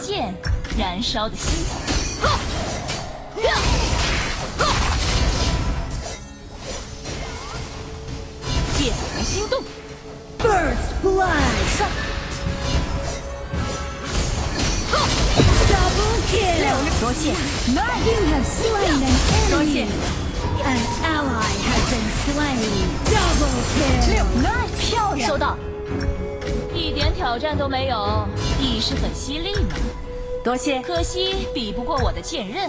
剑，燃烧的心。剑来心动，First blood，上，Double kill，多谢，You have slain an enemy，An ally has been slain，Double kill，Nice. 漂亮，收到，一点挑战都没有，意识很犀利嘛，多谢，可惜比不过我的剑刃。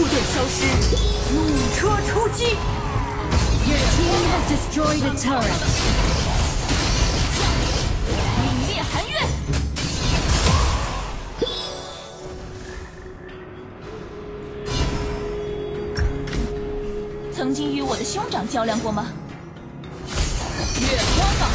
护盾消失，弩车出击，Your team has destroyed a turret. 凛冽寒月。曾经与我的兄长较量过吗？月光吧，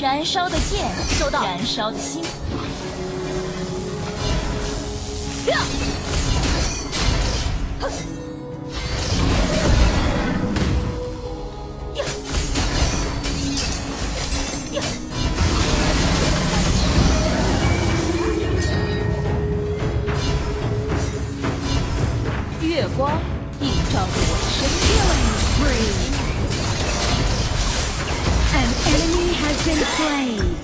燃烧的剑，收到燃烧的心。月光映照着我的身体。Dragon slain.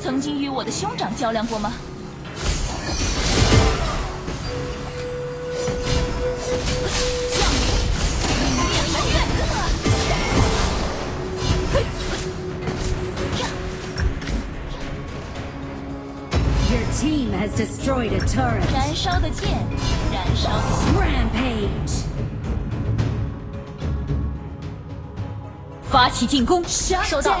曾经与我的兄长较量过吗？燃烧的剑，燃烧的心。Rampage. 发起进攻收到。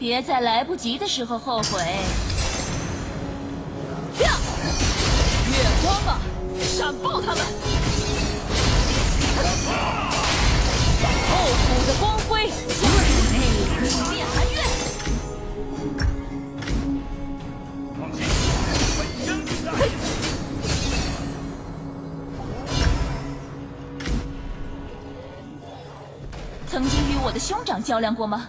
别在来不及的时候后悔。呀！月光啊，闪爆他们！后土的光辉，Rampage. 凛冽寒月。曾经与我的兄长较量过吗？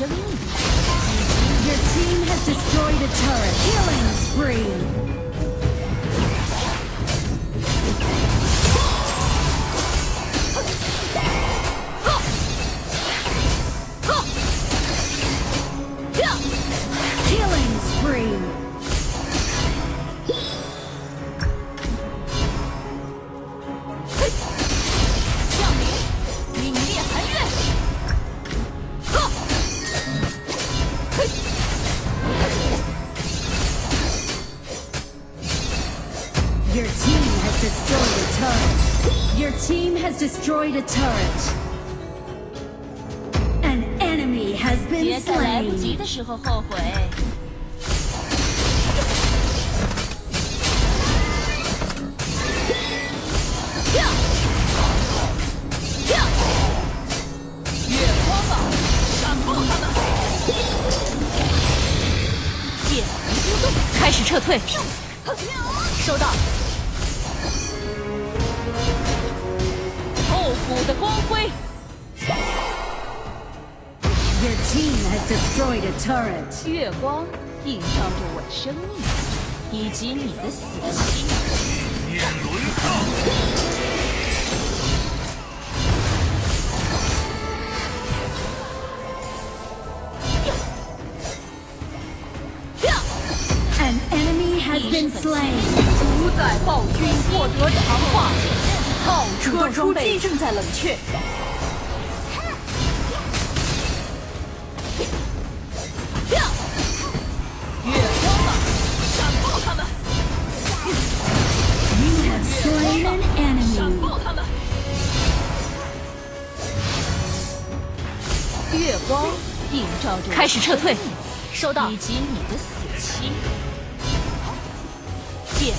Your team has destroyed a turret. Killing spree. Your team has destroyed a turret. Your team has destroyed a turret. An enemy has 别 been 在来不及 slain. 的时候后悔。呀！呀！月光啊，闪爆他们！剑出动，开始撤退。收到。后古的光辉。月光映照着我生命，以及你的死期。Been slain. 主宰暴君获得强化，炮车出击正在冷却。呀！月光了，闪爆他们 have slain an 闪 enemy. 爆他们！月光映照着开始撤退，收到，以及你的死期。剑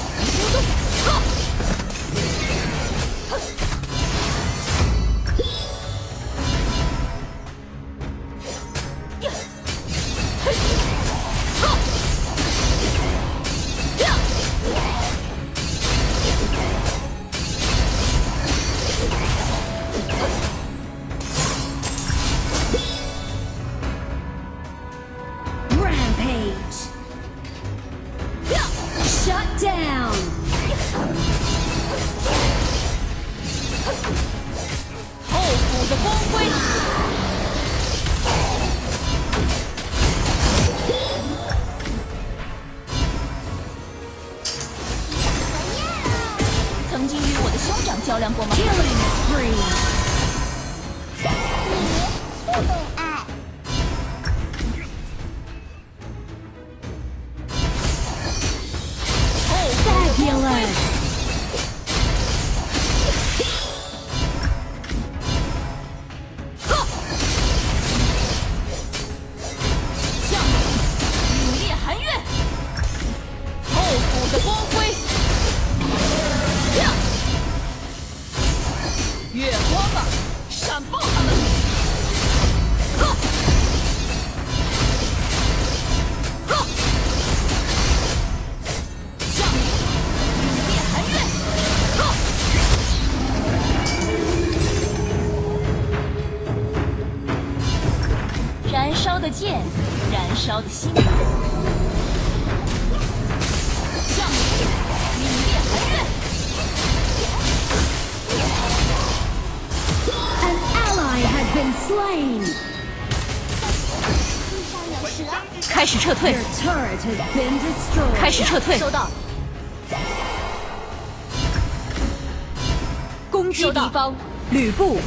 开始撤退。开始撤退。收到。攻击敌方吕布。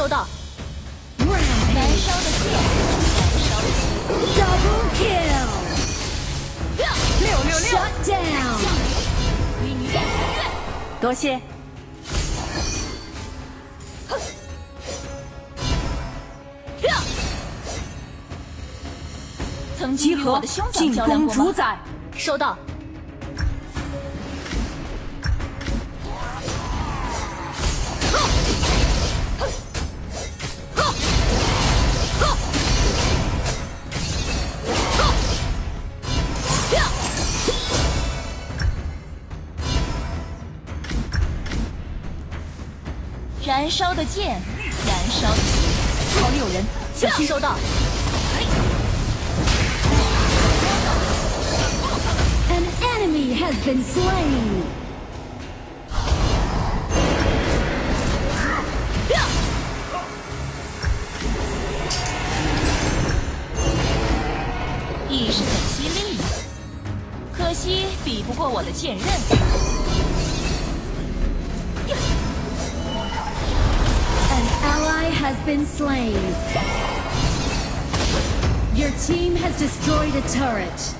收到。燃烧的剑，燃烧的心。Double kill. 六六 Shut down. 凛冽寒月。多谢。曾经与我集合的兄长进攻较量过吗？主宰。收到。燃烧的剑，燃烧的心。旁有人，小心。收到。An enemy has been slain. 亦是很犀利，可惜比不过我的剑刃。been slain. Your team has destroyed a turret.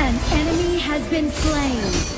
An enemy has been slain.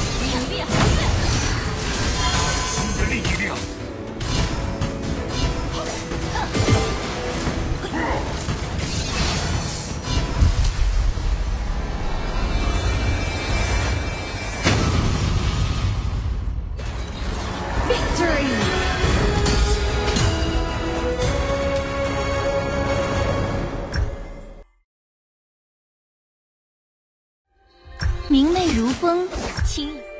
明媚如风，轻盈。